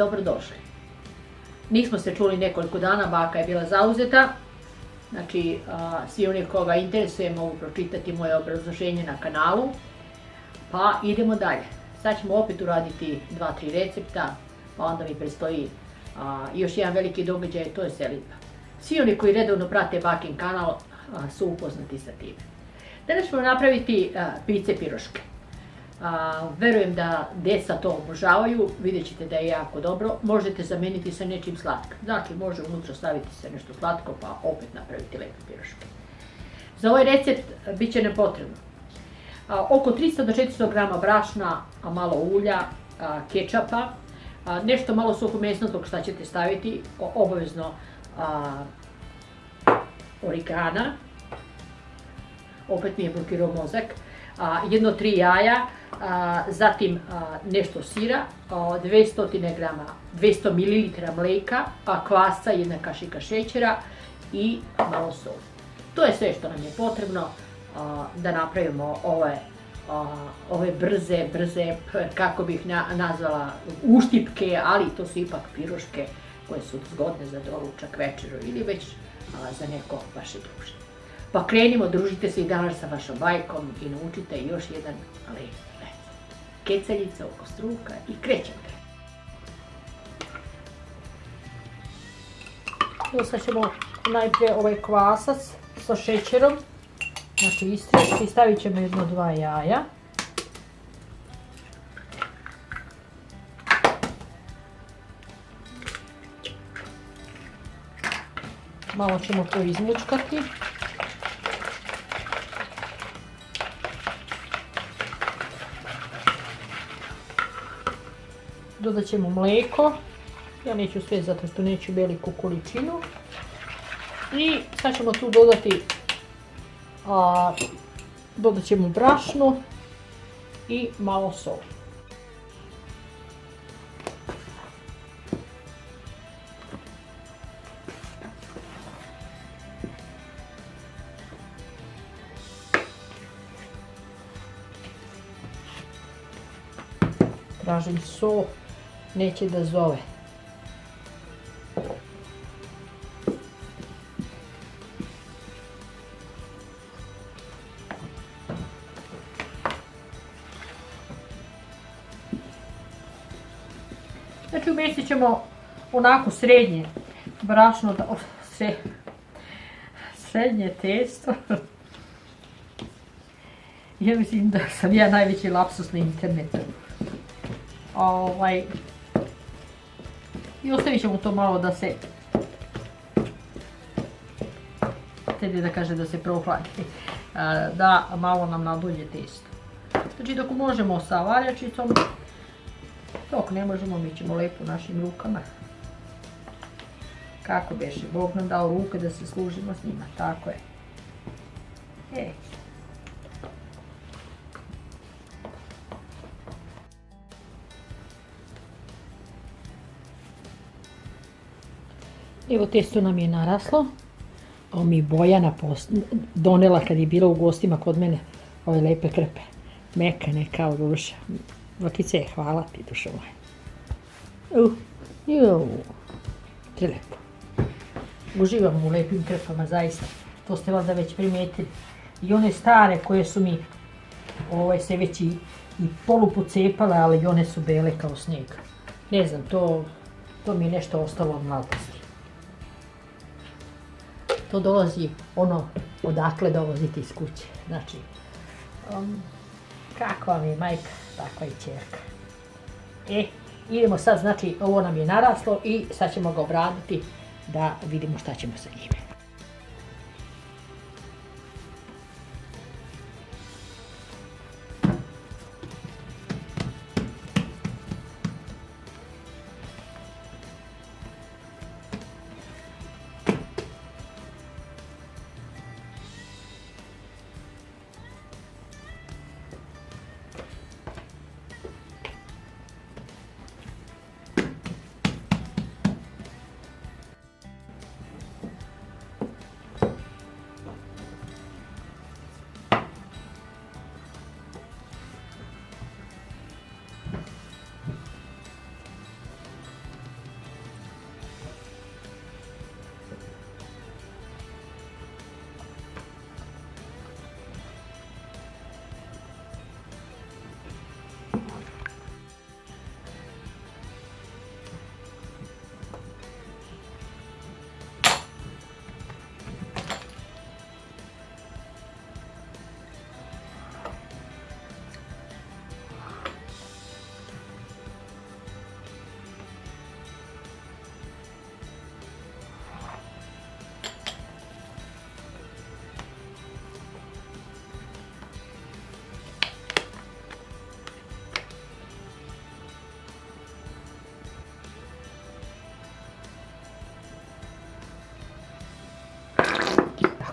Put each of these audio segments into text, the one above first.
dobrodošli. Nismo se čuli nekoliko dana, baka je bila zauzeta. Znači, svi oni koga interesuje mogu pročitati moje obrazloženje na kanalu. Pa idemo dalje. Sad ćemo opet uraditi dva, tri recepta, pa onda mi predstoji još jedan veliki događaj, to je selitba. Svi oni koji redovno prate Bakin kanal su upoznati sa tim. Danas ćemo napraviti pice piroške. Verujem da djeca to obožavaju, vidjet ćete da je jako dobro. Možete zameniti sa nečim slatkim. Dakle, može unutra staviti se nešto slatko pa opet napraviti lepe piroške. Za ovaj recept bit će nepotrebno. oko 300 do 400 grama brašna, a malo ulja, kečapa, nešto malo suhomesnatog šta ćete staviti, obavezno origana, opet mi je blokirao mozak, jedno tri jaja, zatim nešto sira, 200 grama, 200 ml mlijeka, kvasca, jedna kašika šećera i malo soli. To je sve što nam je potrebno da napravimo ove ove brze, brze, kako bih nazvala, uštipke, ali to su ipak piroške koje su zgodne za doručak večeru ili već za neko vaše druženje. Pa krenimo, družite se i danas sa vašom bajkom i naučite još jedan lep Keceljica oko struka i krećemo. Sad ćemo najprije ovaj kvasac sa šećerom Znači istrešti, stavit ćemo jedno dva jaja. Malo ćemo to izmučkati. Dodat ćemo mlijeko. Ja neću sve zato što neću veliku količinu. I sad ćemo tu dodati a, dodat ćemo brašno i malo sol. Tražim sol, neće da zove. Znači umjestit ćemo onako srednje brašno, srednje testo. Ja mislim da sam ja najveći lapsus na internetu. Ovaj, I ostavit ćemo to malo da se da kaže da se prohladi. Da malo nam nadulje testo. Znači dok možemo sa valjačicom, dok ne možemo, mi ćemo lepo našim rukama. Kako beše, Bog nam dao ruke da se služimo s njima, tako je. E. Evo testo nam je naraslo. Ovo mi Bojana donela kad je bila u gostima kod mene ove lepe krpe. Mekane kao duša. Vakice, hvala ti, dušo moja. Ju, lijepo. Uživam u lepim krpama, zaista. To ste valjda već primijetili. I one stare koje su mi ovaj, se već i, polu pocepale, ali one su bele kao snijeg. Ne znam, to, to mi je nešto ostalo od mladosti. To dolazi ono odakle dolazite iz kuće. Znači, um, kakva mi je majka, takva i čerka. E, idemo sad, znači ovo nam je naraslo i sad ćemo ga obraditi da vidimo šta ćemo sa njime.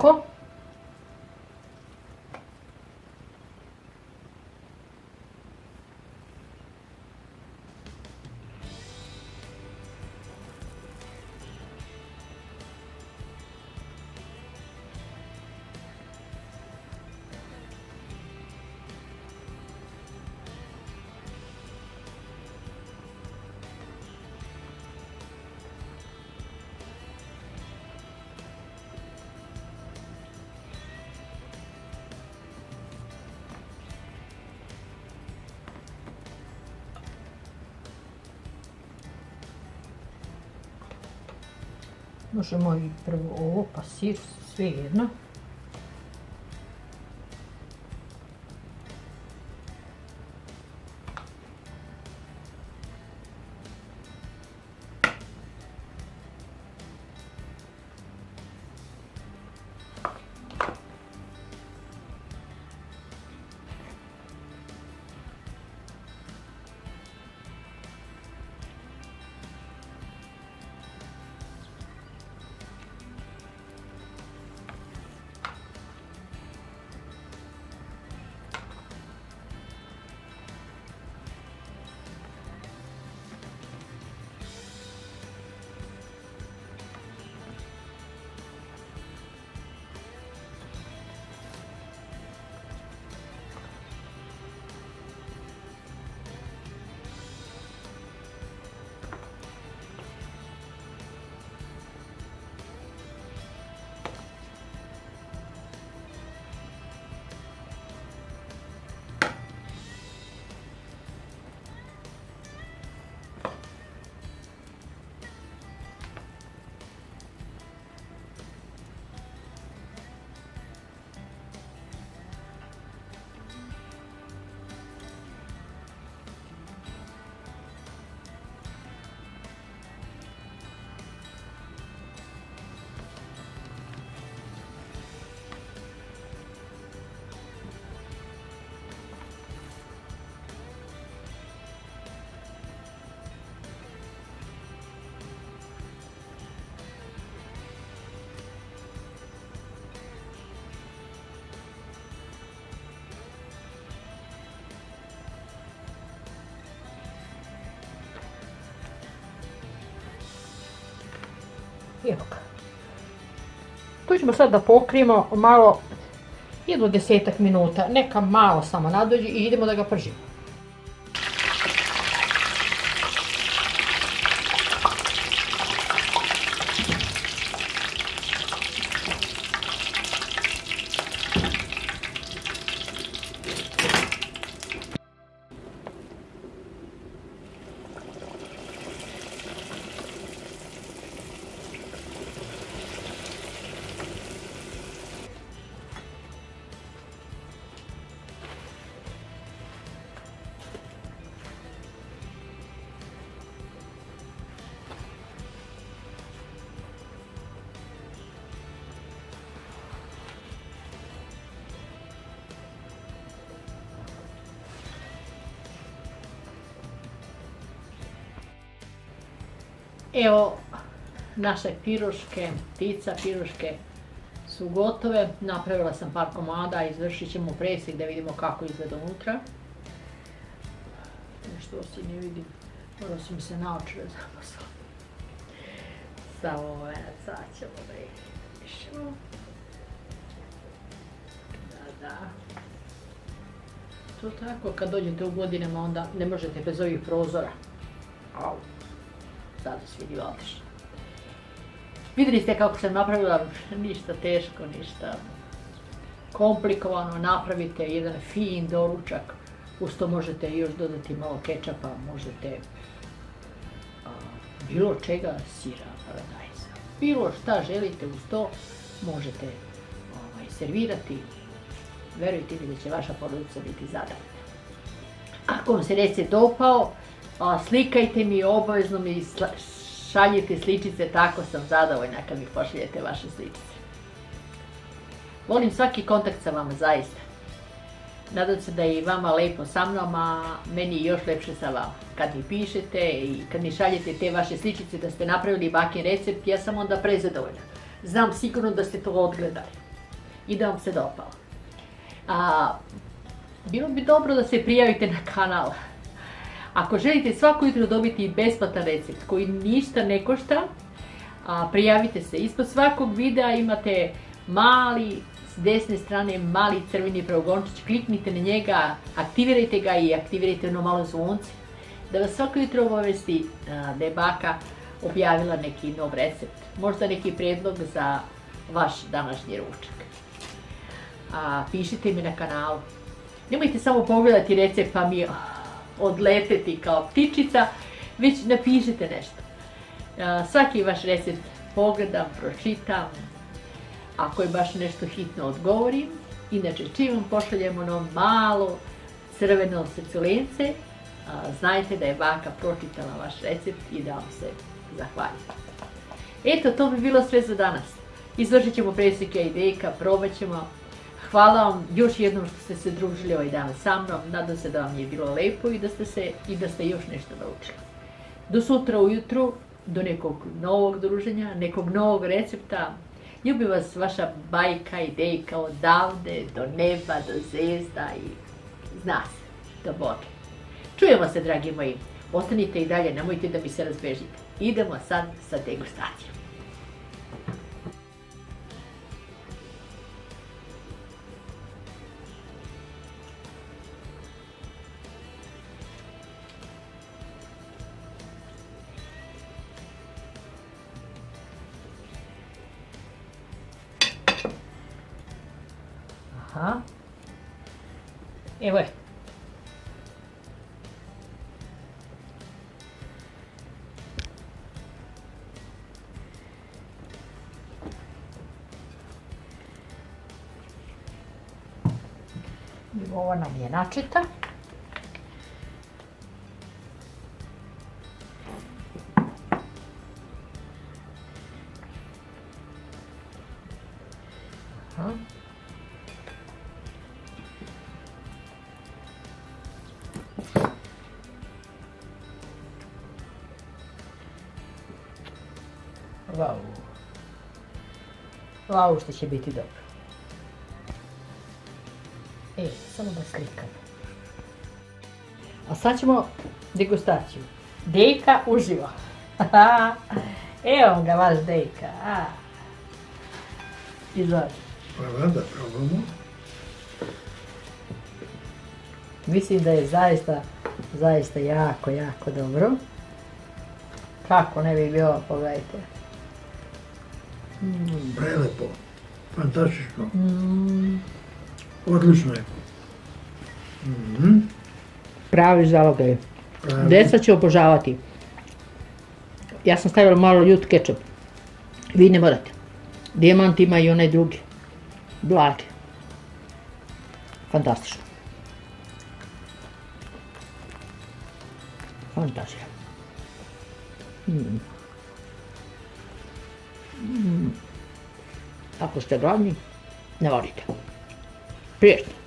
Sacou? Možemo i prvo ovo, pa sir, sve jedno. Evo. Tu ćemo sad da pokrijemo malo, jedno desetak minuta, neka malo samo nadođe i idemo da ga pržimo. Evo, naše piroške, ptica piroške su gotove. Napravila sam par komada, izvršit ćemo presjek da vidimo kako izgleda unutra. Nešto osim ne vidim, morao sam se naočare zaposlati. Samo ovaj, sad ćemo da ih Da, da. To tako, kad dođete u godinama onda ne možete bez ovih prozora. Au sada vidi odlično. Vidjeli ste kako sam napravila, ništa teško, ništa komplikovano, napravite jedan fin doručak, uz to možete još dodati malo kečapa, možete bilo čega, sira, paradajza. Bilo šta želite uz to, možete ovaj, servirati. Verujte mi da će vaša porodica biti zadovoljna. Ako vam se recept dopao, slikajte mi obavezno mi šaljite sličice, tako sam zadovoljna kad mi pošaljete vaše sličice. Volim svaki kontakt sa vama, zaista. Nadam se da je i vama lepo sa mnom, a meni još lepše sa vama. Kad mi pišete i kad mi šaljete te vaše sličice da ste napravili bakin recept, ja sam onda prezadovoljna. Znam sigurno da ste to odgledali. i da vam se dopao. A, bilo bi dobro da se prijavite na kanal. Ako želite svako jutro dobiti besplatan recept koji ništa ne košta, prijavite se. Ispod svakog videa imate mali, s desne strane mali crveni pravogončić, kliknite na njega, aktivirajte ga i aktivirajte ono malo zvonce, da vas svako jutro obavesti da je baka objavila neki nov recept. Možda neki predlog za vaš današnji ručak. Pišite mi na kanalu. Nemojte samo pogledati recept pa mi odleteti kao ptičica, već napišite nešto. Svaki vaš recept pogledam, pročitam, ako je baš nešto hitno odgovorim. Inače, čim vam pošaljem ono malo crveno srculence, znajte da je baka pročitala vaš recept i da vam se zahvaljujem. Eto, to bi bilo sve za danas. Izvršit ćemo preslike i deka, probat ćemo. Hvala vam još jednom što ste se družili ovaj dan sa mnom. Nadam se da vam je bilo lepo i da ste, se, i da ste još nešto naučili. Do sutra ujutru, do nekog novog druženja, nekog novog recepta. Ljubi vas vaša bajka i dejka odavde do neba, do zvezda i zna se, do Boga. Čujemo se, dragi moji. Ostanite i dalje, nemojte da mi se razbežite. Idemo sad sa degustacijom. Aha. Evo je. Ovo nam je načeta. Aha. Wow. Wow, što će biti dobro. E, samo da slikam. A sad ćemo degustaciju. Dejka uživo. Evo ga vaš Dejka. Izvoli. Pa da probamo. Mislim da je zaista, zaista jako, jako dobro. Kako ne bi bilo, pogledajte. Mm, prelepo. Fantastično. Mm. Odlično je. Mm Pravi zalogaj. Deca će obožavati. Ja sam stavila malo ljut kečup. Vi ne morate. Dijamant ima i onaj drugi. Blagi. Fantastično. Fantazija. Mm. Ako ste gladni, ne volite. Prijetno.